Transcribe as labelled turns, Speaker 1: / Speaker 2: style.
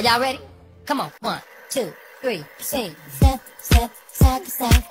Speaker 1: Are y'all ready? Come on, one, two, three, sing. Step, step, step, step.